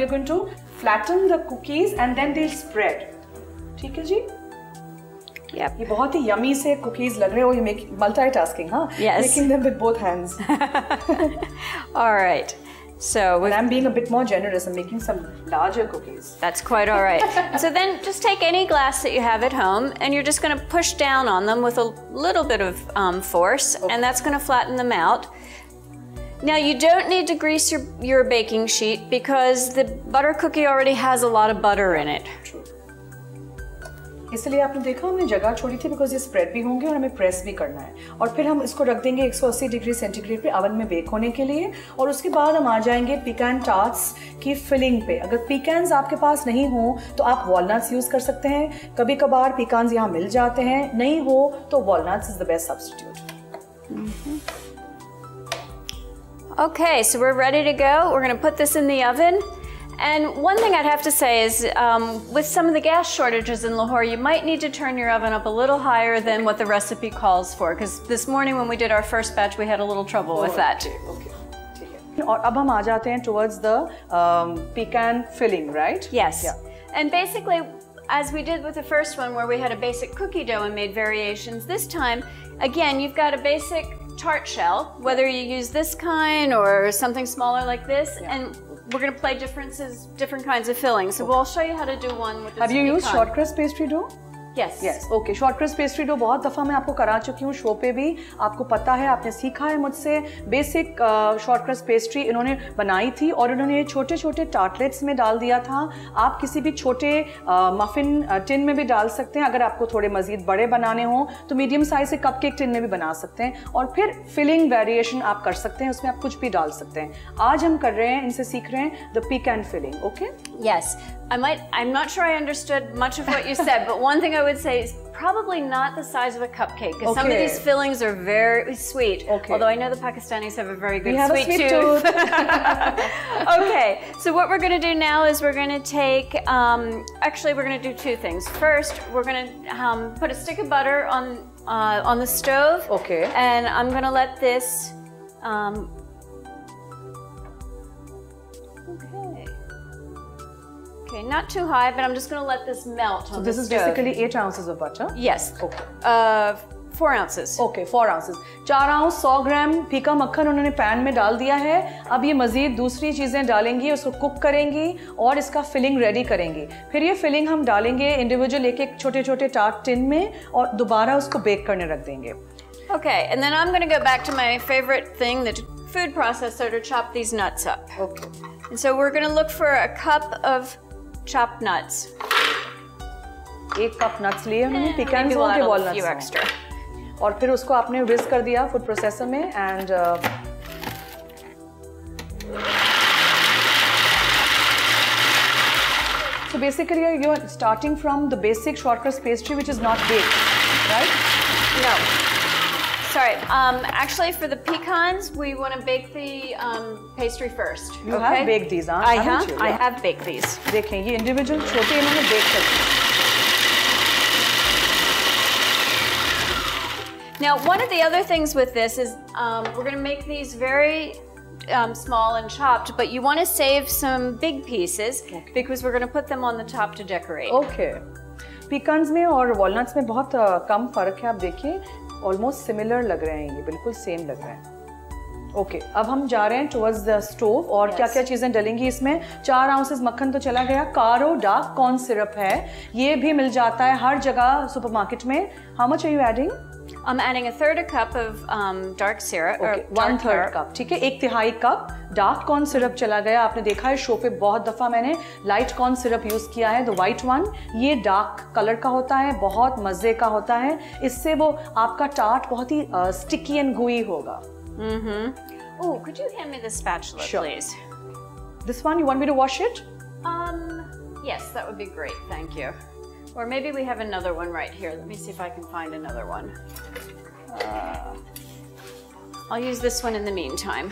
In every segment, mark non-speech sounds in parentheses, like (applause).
we are going to flatten the cookies and then they'll spread. ठीक है जी? Yep. ये बहुत ही yummy से cookies लग रहे हो you make multitasking huh Yes. making them with both hands (laughs) All right. So and we've I'm being a bit more generous I'm making some larger cookies That's quite all right. (laughs) so then just take any glass that you have at home and you're just going to push down on them with a little bit of um, force and that's going to flatten them out. Now you don't need to grease your, your baking sheet because the butter cookie already has a lot of butter in it. इसलिए आपने देखा हमने जगह छोड़ी थी because ये spread भी होंगे और हमें प्रेस भी करना है। और फिर हम इसको रख देंगे 180 डिग्री सेंटीग्रेड पे अवन में बेक होने के लिए। और उसके बाद हम आ जाएँगे पिकैन टार्ट्स की फिलिंग पे। अगर पिकैन्स आपके पास नहीं हो तो आप वॉलनट्स यूज़ कर सकते हैं। कभी कभार पिकान्स यहाँ मिल जाते हैं। नहीं हो तो walnuts is the best substitute Okay, so we're ready to go. We're going to put this in the oven. And one thing I'd have to say is um, with some of the gas shortages in Lahore, you might need to turn your oven up a little higher than what the recipe calls for. Because this morning when we did our first batch, we had a little trouble with that. Okay ठीक है और अब हम आ जाते हैं towards the पिकैन filling right Yes. And basically, as we did with the first one, where we had a basic cookie dough and made variations, this time, again, you've got a basic tart shell, whether you use this kind or something smaller like this, and we're going to play differences, different kinds of fillings. So we'll show you how to do one with this. Have you used pecan. short crust pastry dough? Yes. Yes okay short crisp pastry dough बहुत दफ़ा मैं आपको करा चुकी हूँ show पे भी। आपको पता है आपने सीखा है मुझसे। बेसिक शॉर्ट क्रिस्प पेस्ट्री इन्होंने बनाई थी और इन्होंने छोटे छोटे टार्टलेट्स में डाल दिया था। आप किसी भी छोटे मफिन टिन में भी डाल सकते हैं। अगर आपको थोड़े मज़ीद बड़े बनाने हों तो मीडियम साइज़ से कप केक टिन में भी बना सकते हैं। और फिर फिलिंग वेरिएशन आप कर सकते हैं उसमें आप कुछ भी डाल सकते हैं। आज हम कर रहे हैं इनसे सीख रहे हैं the pecan filling okay. I might, I'm not sure I understood much of what you said, but one thing I would say is probably not the size of a cupcake, because some of these fillings are very sweet. Okay. Although I know the Pakistanis have a very good have a sweet, sweet tooth. (laughs) okay, so what we're going to do now is we're going to take, um, actually, we're going to do two things. First, we're going to um, put a stick of butter on uh, on the stove. Okay. And I'm going to let this. Um, Okay, not too high, but I'm just going to let this melt on So the this is stove. basically 8 ounces of butter. Yes. Okay. Uh, four ounces. Okay four ounces चार ounce सौ ग्राम फीका मक्खन उन्होंने pan में डाल दिया है अब ये मजीद दूसरी चीज़ें डालेंगी उसको कुक करेंगी और इसका फिलिंग रेडी करेंगी फिर ये फिलिंग हम डालेंगे इंडिविजुअल एक एक छोटे छोटे टाट टिन में और दोबारा उसको बेक करने रख देंगे Okay, and then I'm going to go back to my favorite thing, the food processor, to chop these nuts up. Okay And so we're going to look for a cup of chopped nuts. एक cup nuts लिए हमने पिकन के ball nuts extra और फिर उसको आपने whisk कर दिया फ़ूड प्रोसेसर में and so basically you are starting from the basic shortcut pastry which is not bake right now Sorry. Um, actually, for the pecans, we want to bake the um, pastry first. You okay? have baked these, huh? I haven't have. you? I Yeah. have baked these. देखें ये individual छोटे इन्होंने bake कर दिए Now, one of the other things with this is um, we're going to make these very um, small and chopped, but you want to save some big pieces because we're going to put them on the top to decorate. Okay पिकन्स में और walnuts में बहुत अ, कम फर्क है आप देखिए almost similar लग रहे हैं ये बिल्कुल सेम लग रहा है। ओके okay, अब हम जा रहे हैं टुवर्ड्स द स्टोव और Yes. क्या क्या चीज़ें डलेंगी इसमें? चार आउंसेस मक्खन तो चला गया। कारो डार्क कॉर्न सिरप है? ये भी मिल जाता है हर जगह सुपरमार्केट में। How much are you adding I'm adding a third a cup of um, dark syrup. dark third syrup. कप ठीक है एक तिहाई कप डार्क कॉर्न सिरप चला गया आपने देखा है शो पे बहुत दफ़ा मैंने लाइट कॉर्न सिरप यूज़ किया है द वाइट वन ये डार्क कलर का होता है बहुत मज़े का होता है इससे वो आपका टार्ट बहुत ही स्टिकी एंड गुई होगा Oh, could you hand me the spatula, Sure. please? This one you want me to wash it Um, yes, that would be great. Thank you. Or maybe we have another one right here. Let me see if I can find another one. Uh, I'll use this one in the meantime.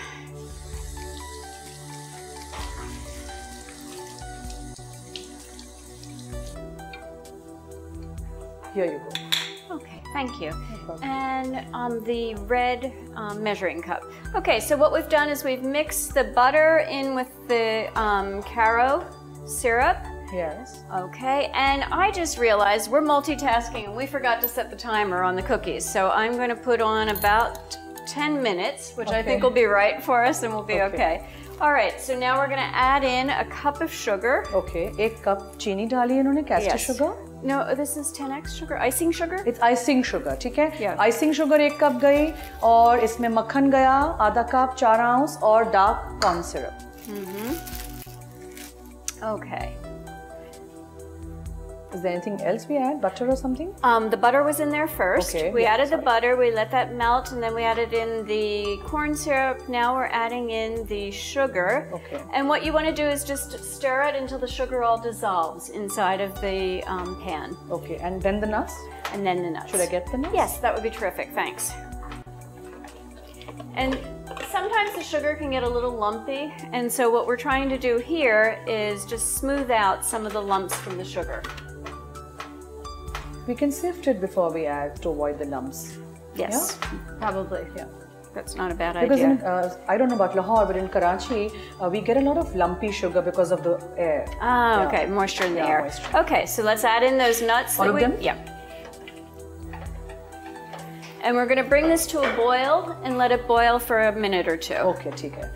Here you go. Okay, thank you. No and on the red um, measuring cup. Okay, so what we've done is we've mixed the butter in with the um, Karo syrup. Yes. Okay, and I just realized we're multitasking and we forgot to set the timer on the cookies. So I'm going to put on about 10 minutes, which I Okay. think will be right for us and we'll be Okay. okay. All right, so now we're going to add in a cup of sugar. Okay एक cup चीनी डाली है इन्होंने castor Yes. Sugar No, this is 10x sugar, icing sugar. It's icing sugar ठीक है Yeah. Icing sugar एक cup गई और इसमें मक्खन गया आधा कप चार आउंस और dark corn syrup Okay. Is there anything else we add? Butter or something? Um, the butter was in there first. Okay. We yeah, added sorry. the butter. We let that melt, and then we added in the corn syrup. Now we're adding in the sugar. Okay. And what you want to do is just stir it until the sugar all dissolves inside of the um, pan. Okay. And then the nuts. And then the nuts. Should I get the nuts? Yes, that would be terrific. Thanks. And sometimes the sugar can get a little lumpy, and so what we're trying to do here is just smooth out some of the lumps from the sugar. We can sift it before we add to avoid the lumps. Yes, probably. Yeah. That's not a bad Because idea. in, uh, I don't know about Lahore, but in Karachi, uh, we get a lot of lumpy sugar because of the air. Ah, Yeah. okay, moisture in the Yeah, air. moisture. Okay, so let's add in those nuts. All that of we, them? Yeah. And we're going to bring this to a boil and let it boil for a minute or two. Okay ठीक है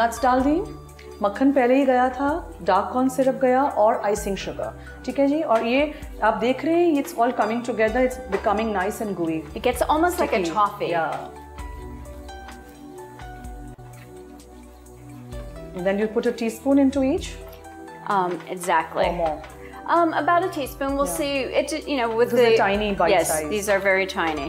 nuts डाल दी मक्खन पहले ही गया था dark corn syrup गया और icing sugar ठीक है जी और ये आप देख रहे हैं it's all coming together it's becoming nice and It gets almost like a toffee. yeah and then you put a teaspoon into each Um, exactly. or more Um, about a teaspoon. We'll see. It you know with Because the they're tiny, bite Yes, size. these are very tiny,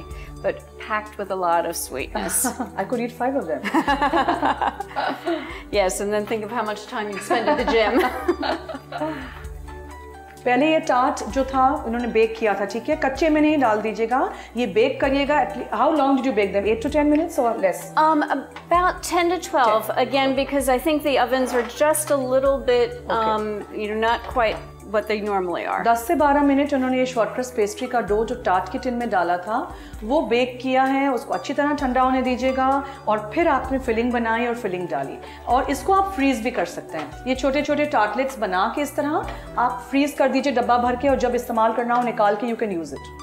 packed with a lot of sweetness. (laughs) I could eat five of them (laughs) yes, and then think of how much time you spend at the gym. (laughs) पहले ये tart जो था उन्होंने bake किया था ठीक है कच्चे में नहीं डाल दीजिएगा ये बेक करिएगा how long did you bake them 8 to 10 minutes or less Um, about 10 to 12, again, because I think the ovens are just a little bit, um, you know, not quite what they normally are. 10 से 12 minute उन्होंने ये shortcrust pastry का dough जो tart के tin में डाला था वो बेक किया है उसको अच्छी तरह ठंडा होने दीजिएगा और फिर आपने फिलिंग बनाई और फिलिंग डाली और इसको आप फ्रीज भी कर सकते हैं ये छोटे छोटे टार्टलेट्स बना के इस तरह आप फ्रीज कर दीजिए डब्बा भर के और जब इस्तेमाल करना हो निकाल के you can use it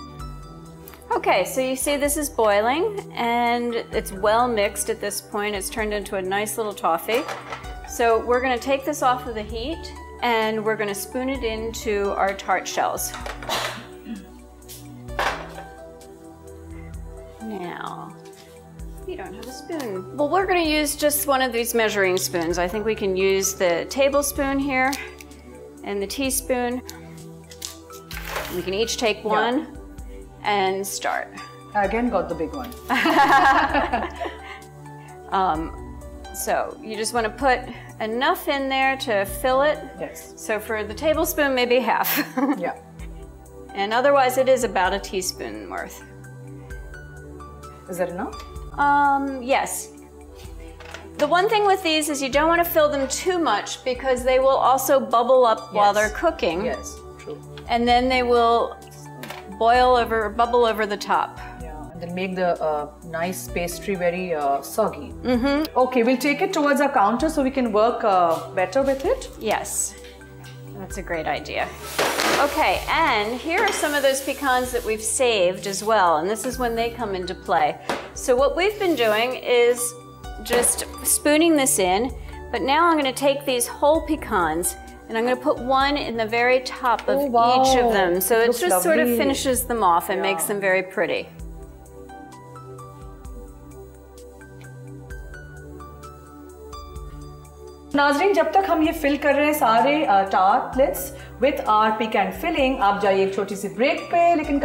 Okay, so you see this is boiling and it's well mixed at this point. It's turned into a nice little toffee. So we're going to take this off of the heat and we're gonna spoon it into our tart shells. Now, we don't have a spoon. Well, we're gonna use just one of these measuring spoons. I think we can use the tablespoon here and the teaspoon. We can each take one and start. I again got the big one. (laughs) um, so you just want to put enough in there to fill it. Yes. So for the tablespoon, maybe half. (laughs) yeah. And otherwise, it is about a teaspoon worth. Is that enough? Um, yes. The one thing with these is you don't want to fill them too much because they will also bubble up yes. while they're cooking. Yes, true. And then they will boil over, bubble over the top. Yeah, then make the uh, nice pastry very uh, soggy. Mm-hmm. Okay, we'll take it towards our counter so we can work uh, better with it. Yes, that's a great idea. Okay, and here are some of those pecans that we've saved as well, and this is when they come into play. So, what we've been doing is just spooning this in, but now I'm going to take these whole pecans and I'm going to put one in the very top of Oh, wow. each of them. So It it just sort of finishes them off and makes them very pretty. नाजरीन, जब तक हम ये fill कर रहे हैं सारे tartlets with our pecan filling आप जाइए एक छोटी सी ब्रेक पे, लेकिन